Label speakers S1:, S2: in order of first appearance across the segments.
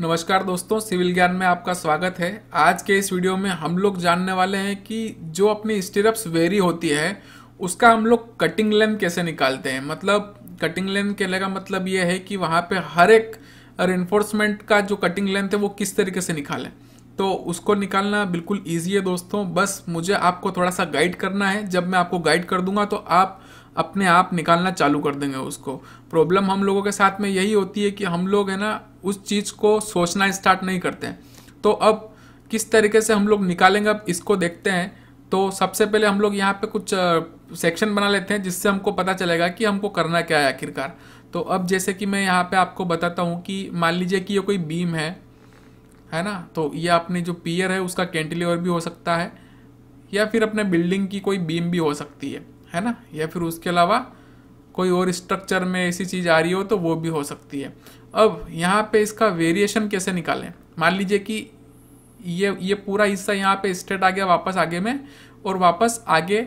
S1: नमस्कार दोस्तों, सिविल ज्ञान में आपका स्वागत है। आज के इस वीडियो में हम लोग जानने वाले हैं कि जो अपनी स्टिरप्स वेरी होती है, उसका हम लोग कटिंग लेंथ कैसे निकालते हैं। मतलब कटिंग लेंथ कहने का मतलब ये है कि वहाँ पे हर एक रेनफोर्समेंट का जो कटिंग लेंथ है वो किस तरीके से निकालें। तो उसको निकालना बिल्कुल ईजी है दोस्तों। बस मुझे आपको थोड़ा सा गाइड करना है। जब मैं आपको गाइड कर दूँगा तो आप अपने आप निकालना चालू कर देंगे उसको। प्रॉब्लम हम लोगों के साथ में यही होती है कि हम लोग है ना, उस चीज़ को सोचना स्टार्ट नहीं करते। हैं तो अब किस तरीके से हम लोग निकालेंगे, अब इसको देखते हैं। तो सबसे पहले हम लोग यहाँ पे कुछ सेक्शन बना लेते हैं, जिससे हमको पता चलेगा कि हमको करना क्या है आखिरकार। तो अब जैसे कि मैं यहाँ पे आपको बताता हूँ कि मान लीजिए कि ये कोई बीम है है ना? तो ये अपनी जो पियर है, उसका कैंटिलीवर भी हो सकता है, या फिर अपने बिल्डिंग की कोई बीम भी हो सकती है। है ना? या फिर उसके अलावा कोई और स्ट्रक्चर में ऐसी चीज़ आ रही हो तो वो भी हो सकती है। अब यहाँ पे इसका वेरिएशन कैसे निकालें? मान लीजिए कि ये ये पूरा हिस्सा यहाँ पे स्ट्रेट आ गया वापस आगे में और वापस आगे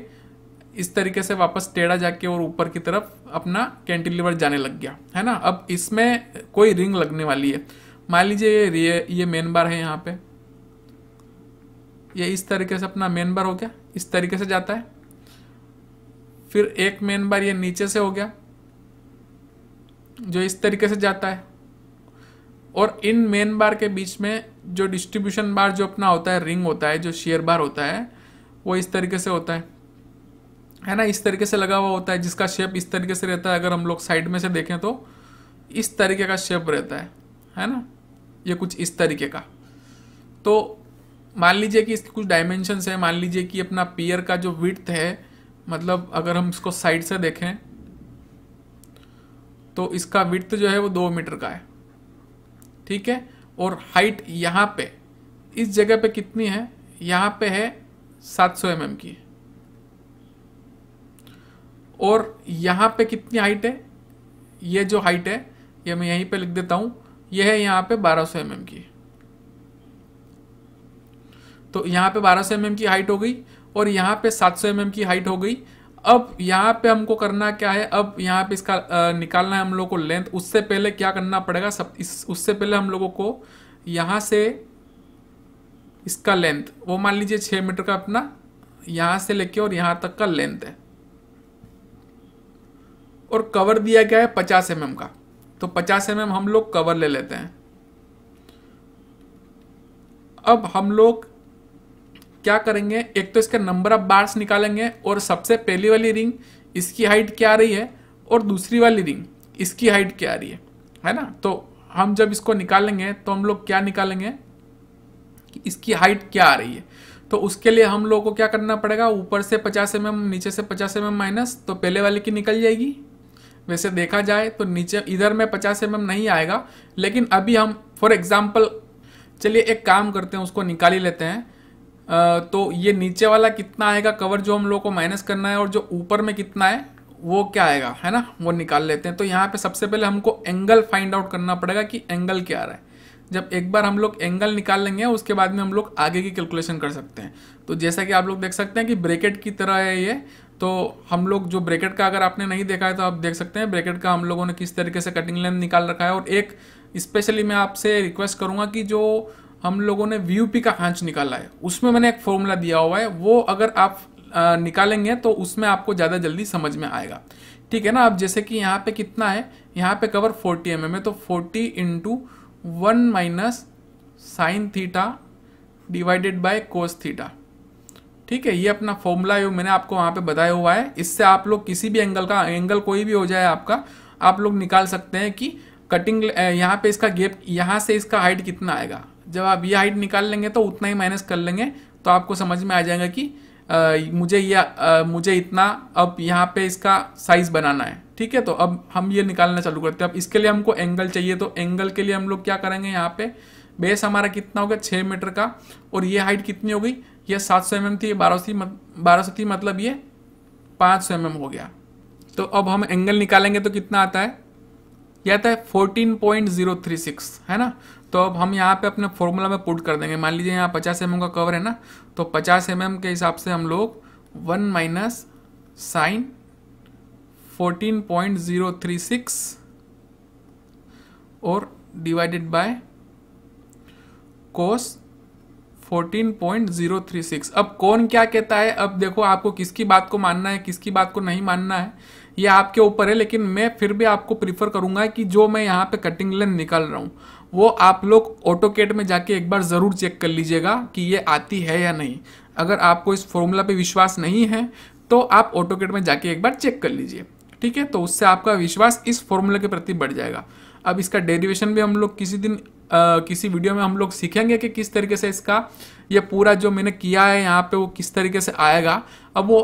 S1: इस तरीके से वापस टेढ़ा जाके और ऊपर की तरफ़ अपना कैंटिलीवर जाने लग गया, है ना? अब इसमें कोई रिंग लगने वाली है। मान लीजिए ये ये मेन बार है यहाँ पे। ये इस तरीके से अपना मेन बार हो गया। इस तरीके से जाता है। फिर एक मेन बार ये नीचे से हो गया, जो इस तरीके से जाता है। और इन मेन बार के बीच में जो डिस्ट्रीब्यूशन बार जो अपना होता है रिंग होता है, जो शेयर बार होता है, वो इस तरीके से होता है। है ना? इस तरीके से लगा हुआ होता है, जिसका शेप इस तरीके से रहता है। अगर हम लोग साइड में से देखें तो इस तरीके का शेप रहता है। है ना? ये कुछ इस तरीके का। तो मान लीजिए कि इसके कुछ डायमेंशन है। मान लीजिए कि अपना पियर का जो विथ है मतलब अगर हम इसको साइड से देखें तो इसका विथ जो है वो दो मीटर का है। ठीक है? और हाइट यहाँ पे, इस जगह पे कितनी है? यहाँ पे है 700 सौ mm की। और यहाँ पे कितनी हाइट है? ये जो हाइट है, ये मैं यहीं पे लिख देता हूँ, ये है यहाँ पे 1200 सौ mm की। तो यहाँ पे 1200 सौ mm की हाइट हो गई और यहाँ पे 700 सौ mm की हाइट हो गई। अब यहाँ पे हमको करना क्या है? अब यहाँ पे इसका निकालना है हम लोग को लेंथ उससे पहले क्या करना पड़ेगा? सब इस, उससे पहले हम लोगों को यहाँ से इसका लेंथ वो मान लीजिए छः मीटर का अपना, यहाँ से लेके और यहाँ तक का लेंथ है। और कवर दिया गया है पचास एम mm का। तो पचास एम mm हम लोग कवर ले लेते हैं। अब हम लोग क्या करेंगे? एक तो इसका नंबर ऑफ़ बार्स निकालेंगे और सबसे पहली वाली रिंग इसकी हाइट क्या आ रही है? और दूसरी वाली रिंग इसकी हाइट क्या आ रही है? है ना? तो हम जब इसको निकालेंगे तो हम लोग क्या निकालेंगे? कि इसकी हाइट क्या आ रही है। तो उसके लिए हम लोग को क्या करना पड़ेगा? ऊपर से 50 एम mm, नीचे से 50 एम mm माइनस तो पहले वाले की निकल जाएगी। वैसे देखा जाए तो नीचे इधर में 50 एम mm नहीं आएगा लेकिन अभी हम फॉर एग्ज़ाम्पल चलिए एक काम करते हैं उसको निकाल ही लेते हैं। तो ये नीचे वाला कितना आएगा? कवर जो हम लोग को माइनस करना है और जो ऊपर में कितना है, वो क्या आएगा? है ना? वो निकाल लेते हैं। तो यहाँ पे सबसे पहले हमको एंगल फाइंड आउट करना पड़ेगा कि एंगल क्या आ रहा है। जब एक बार हम लोग एंगल निकाल लेंगे, उसके बाद में हम लोग आगे की कैलकुलेशन कर सकते हैं। तो जैसा कि आप लोग देख सकते हैं कि ब्रेकेट की तरह है ये। तो हम लोग जो ब्रेकेट का अगर आपने नहीं देखा है तो आप देख सकते हैं ब्रेकेट का हम लोगों ने किस तरीके से कटिंग लेंथ निकाल रखा है। और एक स्पेशली मैं आपसे रिक्वेस्ट करूँगा कि जो हम लोगों ने वीयूपी का हांच निकाला है। उसमें मैंने एक फॉर्मूला दिया हुआ है। वो अगर आप निकालेंगे तो उसमें आपको ज़्यादा जल्दी समझ में आएगा। ठीक है ना? अब जैसे कि यहाँ पे कितना है? यहाँ पे कवर 40 एम एम है तो 40 into one minus sine theta divided by cos theta ठीक है? ये अपना फॉर्मूला है मैंने आपको वहाँ पे बताया हुआ है। इससे आप लोग किसी भी एंगल का एंगल कोई भी हो जाए आपका, आप लोग निकाल सकते हैं कि कटिंग यहाँ पे इसका गेप यहाँ से इसका हाइट कितना आएगा। जब आप ये हाइट निकाल लेंगे तो उतना ही माइनस कर लेंगे तो आपको समझ में आ जाएगा कि आ, मुझे ये मुझे इतना अब यहाँ पे इसका साइज़ बनाना है। ठीक है? तो अब हम ये निकालना चालू करते हैं। अब इसके लिए हमको एंगल चाहिए तो एंगल के लिए हम लोग क्या करेंगे यहाँ पे? बेस हमारा कितना हो गया? छः मीटर का। और ये हाइट कितनी हो गई? ये सात सौ एम थी बारह सौ बारह सौ थी मतलब ये पाँच सौ एम हो गया। तो अब हम एंगल निकालेंगे तो कितना आता है? यह आता है fourteen point zero three six है ना? तो अब हम यहाँ पे अपने फॉर्मूला में पुट कर देंगे। मान लीजिए यहाँ पचास एम का कवर है ना तो पचास एम के हिसाब से हम लोग one minus sine fourteen point zero three six और डिवाइडेड बाय कोस 14.036 अब कौन क्या कहता है? अब देखो आपको किसकी बात को मानना है, किसकी बात को नहीं मानना है, ये आपके ऊपर है, लेकिन मैं फिर भी आपको प्रीफर करूँगा कि जो मैं यहाँ पे कटिंग लेंथ निकाल रहा हूँ। वो आप लोग ऑटोकेट में जाके एक बार ज़रूर चेक कर लीजिएगा कि ये आती है या नहीं। अगर आपको इस फॉर्मूला पे विश्वास नहीं है तो आप ऑटोकेट में जाके एक बार चेक कर लीजिए। ठीक है? तो उससे आपका विश्वास इस फॉर्मूला के प्रति बढ़ जाएगा। अब इसका डेरिवेशन भी हम लोग किसी दिन आ, किसी वीडियो में हम लोग सीखेंगे कि किस तरीके से इसका ये पूरा जो मैंने किया है यहाँ पे वो किस तरीके से आएगा। अब वो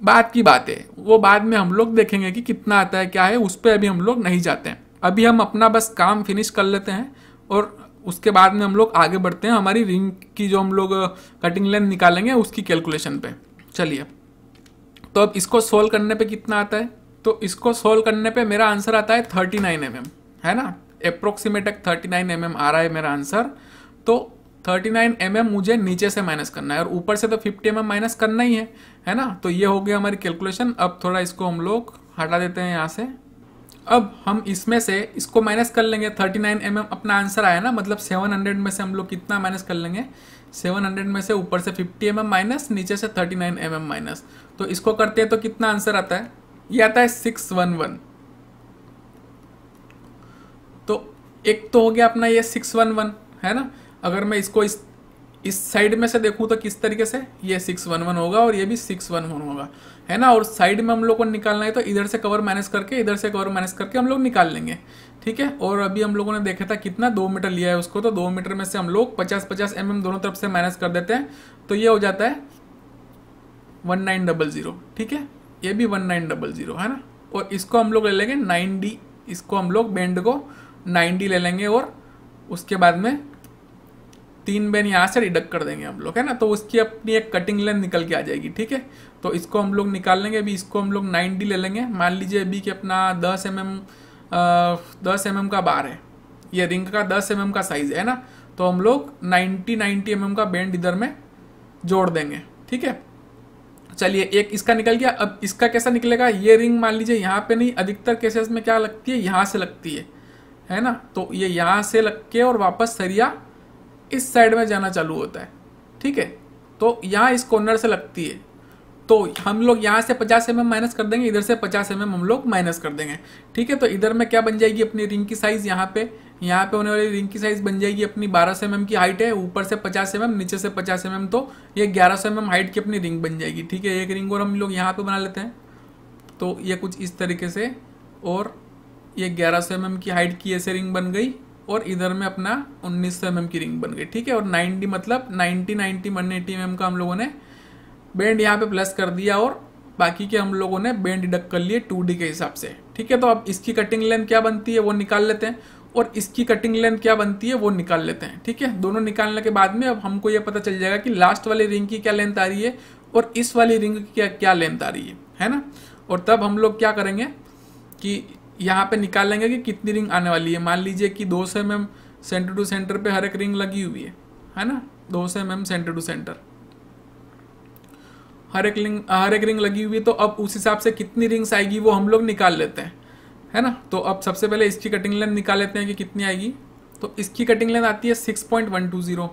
S1: बात की बात है। वो बाद में हम लोग देखेंगे कि कितना आता है क्या है उस पर अभी हम लोग नहीं जाते हैं। अभी हम अपना बस काम फिनिश कर लेते हैं और उसके बाद में हम लोग आगे बढ़ते हैं। हमारी रिंग की जो हम लोग कटिंग लेंथ निकालेंगे उसकी कैलकुलेशन पे। चलिए। तो अब इसको सोल्व करने पे कितना आता है? तो इसको सोल्व करने पे मेरा आंसर आता है थर्टी नाइन एम एम है ना? Approximate thirty nine m m आ रहा है मेरा आंसर तो थर्टी नाइन एम एम मुझे नीचे से माइनस करना है और ऊपर से तो फिफ्टी एम एम माइनस करना ही है है ना? तो ये हो गया हमारी कैलकुलेशन अब थोड़ा इसको हम लोग हटा देते हैं यहाँ से। अब हम इसमें से इसको माइनस कर लेंगे 39 नाइन mm अपना आंसर आया ना मतलब 700 में से हम लोग कितना माइनस कर लेंगे? 700 में से ऊपर से 50 mm माइनस नीचे से 39 नाइन mm माइनस तो इसको करते हैं तो कितना आंसर आता है? ये आता है 611 तो एक तो हो गया अपना ये 611 है ना? अगर मैं इसको इस इस साइड में से देखूँ तो किस तरीके से? ये सिक्स वन वन होगा और ये भी सिक्स वन वन होगा। है ना? और साइड में हम लोग को निकालना है तो इधर से कवर माइनस करके, इधर से कवर माइनस करके हम लोग निकाल लेंगे। ठीक है? और अभी हम लोगों ने देखा था कितना दो मीटर लिया है उसको तो दो मीटर में से हम लोग पचास पचास एम mm दोनों तरफ़ से माइनस कर देते हैं। तो ये हो जाता है वन नाइन डबल ज़ीरो ठीक है? ये भी वन नाइन डबल ज़ीरो है ना? और इसको हम लोग ले लेंगे नाइन इसको हम लोग बेंड को नाइन डी ले लेंगे और उसके बाद में तीन बेन यहाँ से डिडक्ट कर देंगे हम लोग, है ना? तो उसकी अपनी एक कटिंग लेंथ निकल के आ जाएगी, ठीक है? तो इसको हम लोग निकाल लेंगे, अभी इसको हम लोग नाइनटी ले लेंगे। मान लीजिए अभी कि अपना दस एम एम दस एम एम का बार है। ये रिंग का दस एम एम का साइज़ है ना? तो हम लोग नाइन्टी नाइन्टी एम एम का बैंड इधर में जोड़ देंगे, ठीक है? चलिए, एक इसका निकल गया। अब इसका कैसा निकलेगा? ये रिंग मान लीजिए यहाँ पे नहीं, अधिकतर केसेस में क्या लगती है? यहाँ से लगती है है ना? तो ये यहाँ से लग के और वापस सरिया इस साइड में जाना चालू होता है, ठीक है? तो यहाँ इस कॉर्नर से लगती है। तो हम लोग यहाँ से 50 एम माइनस कर देंगे, इधर से 50 एम हम लोग माइनस कर देंगे, ठीक है? तो इधर में क्या बन जाएगी अपनी रिंग की साइज़ यहाँ पे? यहाँ पे होने वाली रिंग की साइज़ बन जाएगी अपनी 12 एम की हाइट है, ऊपर से 50 एम नीचे से 50 एम तो ये 1100 एम हाइट की अपनी रिंग बन जाएगी, ठीक है? एक रिंग और हम लोग यहाँ पर बना लेते हैं। तो ये कुछ इस तरीके से, और ये ग्यारह सौ एम की हाइट की ऐसे रिंग बन गई। और इधर में अपना 1900 सौ mm की रिंग बन गई, ठीक है? और 90 मतलब 90 90 वन एटी एम का हम लोगों ने बैंड यहाँ पे प्लस कर दिया और बाकी के हम लोगों ने बैंड डिडक्ट कर लिए टू के हिसाब से, ठीक है? तो अब इसकी कटिंग लेंथ क्या बनती है वो निकाल लेते हैं और इसकी कटिंग लेंथ क्या बनती है वो निकाल लेते हैं, ठीक है? दोनों निकालने के बाद में अब हमको ये पता चल जाएगा कि लास्ट वाली रिंग की क्या लेंथ आ रही है और इस वाली रिंग की क्या क्या लेंथ आ रही है है ना? और तब हम लोग क्या करेंगे कि यहाँ पे निकाल लेंगे कि कितनी रिंग आने वाली है। मान लीजिए कि दो सौ एम सेंटर टू सेंटर पे हर एक रिंग लगी हुई है है ना? दो सौ एम सेंटर टू सेंटर। हर एक रिंग हर एक रिंग लगी हुई है तो अब उस हिसाब से कितनी रिंग्स आएगी वो हम लोग निकाल लेते हैं, है ना? तो अब सबसे पहले इसकी कटिंग लेंथ निकाल लेते हैं कि कितनी आएगी। तो इसकी कटिंग लेंथ आती है six point one two zero.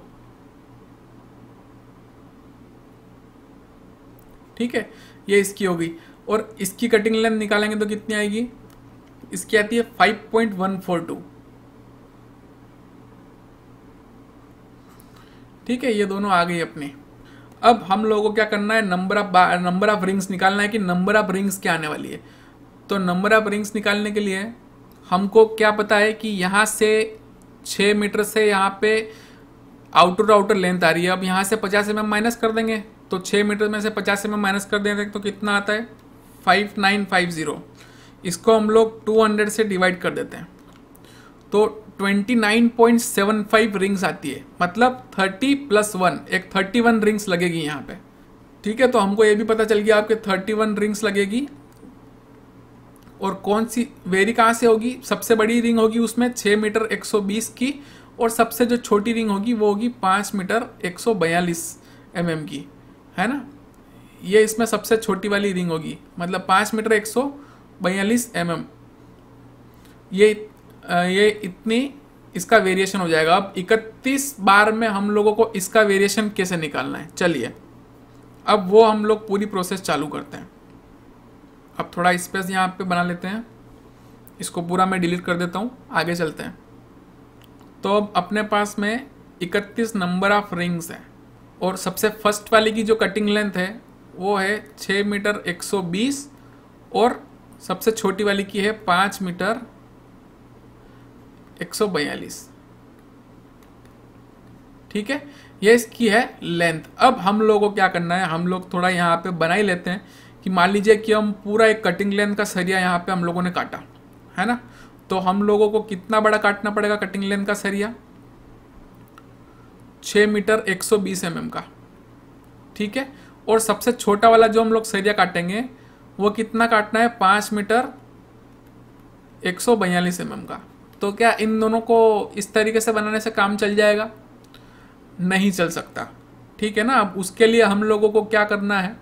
S1: ठीक है? ये इसकी होगी। और इसकी कटिंग लेंथ निकालेंगे तो कितनी आएगी? इसकी आती है five point one four two ठीक है, ये दोनों आ गई अपनी। अब हम लोगों को क्या करना है number of number of rings निकालना है कि नंबर ऑफ़ रिंग्स क्या आने वाली है। तो नंबर ऑफ़ रिंग्स निकालने के लिए हमको क्या पता है कि यहाँ से छः मीटर से यहाँ पे आउटर आउटर लेंथ आ रही है। अब यहाँ से पचास एम माइनस कर देंगे। तो छः मीटर में से पचास एम माइनस कर देंगे तो कितना आता है? फाइव नाइन फाइव ज़ीरो इसको हम लोग 200 से डिवाइड कर देते हैं। तो 29.75 रिंग्स आती है। मतलब 30 प्लस वन एक 31 रिंग्स लगेगी यहाँ पे। ठीक है तो हमको ये भी पता चल गया आपके 31 रिंग्स लगेगी। और कौन सी वेरी कहाँ से होगी? सबसे बड़ी रिंग होगी उसमें 6 मीटर 120 की, और सबसे जो छोटी रिंग होगी वो होगी 5 मीटर 142 एम की। है ना? ये इसमें सबसे छोटी वाली रिंग होगी। मतलब 5 मीटर 100 बयालीस एम mm. ये ये इतनी, इसका वेरिएशन हो जाएगा। अब 31 बार में हम लोगों को इसका वेरिएशन कैसे निकालना है? चलिए। अब वो हम लोग पूरी प्रोसेस चालू करते हैं। अब थोड़ा स्पेस यहाँ पे बना लेते हैं। इसको पूरा मैं डिलीट कर देता हूँ। आगे चलते हैं। तो अब अपने पास में 31 नंबर ऑफ़ रिंग्स हैं। और सबसे फ़र्स्ट वाली की जो कटिंग लेंथ है, वो है छः मीटर 120 और सबसे छोटी वाली की है 5 मीटर 142 ठीक है? ये इसकी है लेंथ। अब हम लोगों को क्या करना है? हम लोग थोड़ा यहाँ पे बना ही लेते हैं कि मान लीजिए कि हम पूरा एक कटिंग लेंथ का सरिया यहाँ पे हम लोगों ने काटा, है ना? तो हम लोगों को कितना बड़ा काटना पड़ेगा कटिंग लेंथ का सरिया? छ मीटर 120 सौ mm का। ठीक है? और सबसे छोटा वाला जो हम लोग सरिया काटेंगे वो कितना काटना है? पाँच मीटर एक सौ बयालीस एम का। तो क्या इन दोनों को इस तरीके से बनाने से काम चल जाएगा? नहीं चल सकता। ठीक है ना? अब उसके लिए हम लोगों को क्या करना है?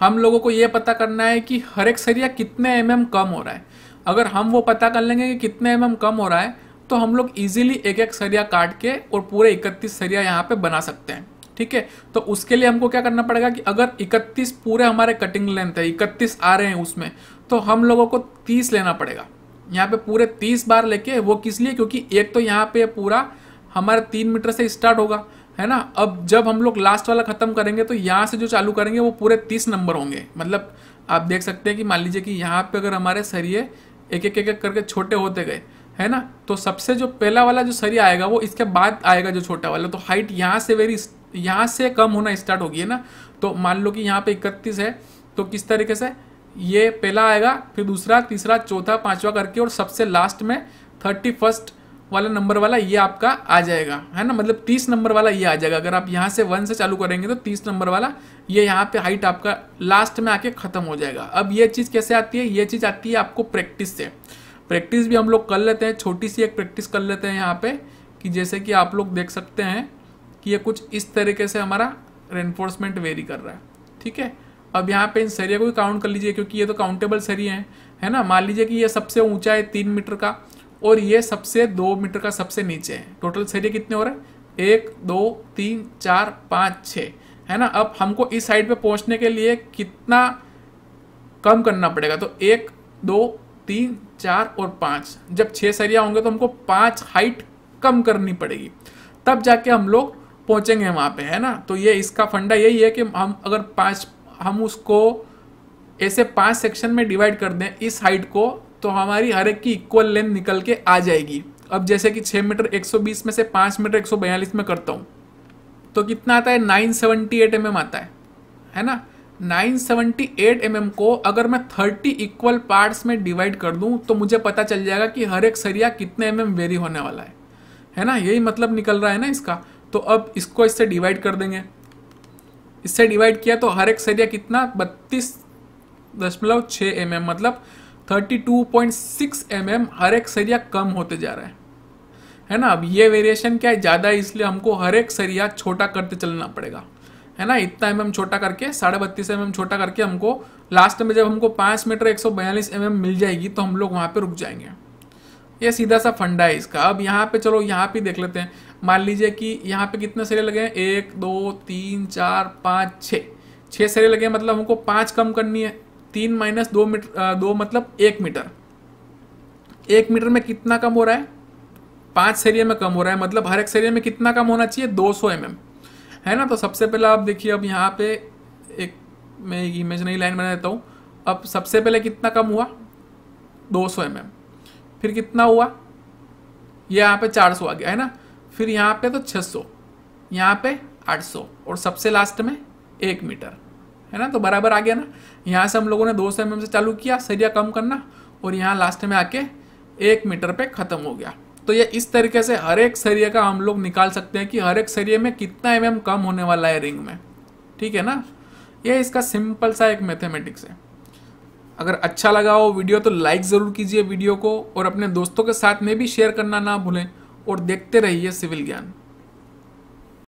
S1: हम लोगों को ये पता करना है कि हर एक सरिया कितने एम mm कम हो रहा है। अगर हम वो पता कर लेंगे कि कितने एम mm कम हो रहा है तो हम लोग इजीली एक एक सरिया काट के और पूरे इकतीस सरिया यहाँ पे बना सकते हैं। ठीक है? तो उसके लिए हमको क्या करना पड़ेगा कि अगर 31 पूरे हमारे कटिंग लेंथ है 31 आ रहे हैं उसमें तो हम लोगों को 30 लेना पड़ेगा। यहाँ पे पूरे 30 बार लेके वो किस लिए? क्योंकि एक तो यहाँ पे पूरा हमारा तीन मीटर से स्टार्ट होगा, है ना? अब जब हम लोग लास्ट वाला खत्म करेंगे तो यहाँ से जो चालू करेंगे, वो पूरे तीस नंबर होंगे। मतलब आप देख सकते हैं कि मान लीजिए कि यहाँ पे अगर हमारे सरिये एक एक एक करके छोटे होते गए है ना? तो सबसे जो पहला वाला जो सरिया आएगा, वो इसके बाद आएगा जो छोटा वाला। तो हाइट यहाँ से वेरी यहाँ से कम होना स्टार्ट होगी, है ना? तो मान लो कि यहाँ पे इकतीस है तो किस तरीके से? ये पहला आएगा, फिर दूसरा, तीसरा, चौथा, पांचवा करके और सबसे लास्ट में थर्टी फ़र्स्ट वाला नंबर वाला ये आपका आ जाएगा, है ना? मतलब तीस नंबर वाला ये आ जाएगा। अगर आप यहाँ से वन से चालू करेंगे तो तीस नंबर वाला ये यहाँ पे हाइट आपका लास्ट में आके खत्म हो जाएगा। अब ये चीज़ कैसे आती है? ये चीज़ आती है आपको प्रैक्टिस से। प्रैक्टिस भी हम लोग कर लेते हैं, छोटी सी एक प्रैक्टिस कर लेते हैं यहाँ पे कि जैसे कि आप लोग देख सकते हैं कि ये कुछ इस तरीके से हमारा रेनफोर्समेंट वेरी कर रहा है। ठीक है? अब यहाँ पे इन सरिया को भी काउंट कर लीजिए क्योंकि ये तो काउंटेबल सरिया हैं, है ना? मान लीजिए कि ये सबसे ऊँचा है तीन मीटर का और ये सबसे दो मीटर का सबसे नीचे है। टोटल सरिया कितने हो रहे हैं? एक, दो, तीन, चार, पाँच छः है ना? अब हमको इस साइड पे पहुँचने के लिए कितना कम करना पड़ेगा? तो एक, दो, तीन चार और पाँच। जब छः सरिया होंगे तो हमको पाँच हाइट कम करनी पड़ेगी। तब जाके हम लोग पहुँचेंगे वहाँ पे, है ना? तो ये इसका फंडा यही है कि हम अगर पाँच, हम उसको ऐसे पाँच सेक्शन में डिवाइड कर दें इस हाइट को तो हमारी हर एक की इक्वल लेंथ निकल के आ जाएगी। अब जैसे कि 6 मीटर 120 में से 5 मीटर 142 में करता हूँ तो कितना आता है? 978 सेवेंटी mm आता है है ना? 978 mm को अगर मैं 30 इक्वल पार्ट्स में डिवाइड कर दूँ तो मुझे पता चल जाएगा कि हर एक सरिया कितने एम mm वेरी होने वाला है। है ना? यही मतलब निकल रहा है ना इसका? तो अब इसको इससे डिवाइड कर देंगे। इससे डिवाइड किया तो हर एक सरिया कितना? बत्तीस दशमलव छ एम एम मतलब thirty two point six M M हर एक सरिया कम होते जा रहा है। है ना? अब ये वेरिएशन क्या है? ज़्यादा है, इसलिए हमको हर एक सरिया छोटा करते चलना पड़ेगा। है ना? इतना एम mm छोटा करके, साढ़े बत्तीस एम mm छोटा करके हमको लास्ट में जब हमको पाँच मीटर एक सौ बयालीस एम मिल जाएगी तो हम लोग वहाँ पर रुक जाएँगे। ये सीधा सा फंडा है इसका। अब यहाँ पे चलो, यहाँ पे देख लेते हैं। मान लीजिए कि यहाँ पे कितने सरे लगे हैं? एक, दो, तीन, चार, पाँच छः छः सरे लगे हैं मतलब हमको पाँच कम करनी है। तीन माइनस दो मीटर दो मतलब एक मीटर। एक मीटर में कितना कम हो रहा है? पाँच सरिया में कम हो रहा है। मतलब हर एक सरिया में कितना कम होना चाहिए? दो सौ एम है ना? तो सबसे पहले आप देखिए, अब यहाँ पे एक, मैं एक इमेजनरी लाइन बना देता हूँ। अब सबसे पहले कितना कम हुआ? दो सौ एम फिर कितना हुआ? ये यहाँ पे चार सौ आ गया, है ना? फिर यहाँ पे तो 600 सौ, यहाँ पे 800 और सबसे लास्ट में एक मीटर, है ना? तो बराबर आ गया ना? यहाँ से हम लोगों ने दो सौ एम से चालू किया, सरिया कम करना और यहाँ लास्ट में आके एक मीटर पे ख़त्म हो गया। तो ये इस तरीके से हर एक सरिये का हम लोग निकाल सकते हैं कि हर एक सरिये में कितना एम कम होने वाला है रिंग में। ठीक है ना? ये इसका सिंपल सा एक मैथमेटिक्स है। अगर अच्छा लगा हो वीडियो तो लाइक ज़रूर कीजिए वीडियो को और अपने दोस्तों के साथ में भी शेयर करना ना भूलें और देखते रहिए सिविल ज्ञान।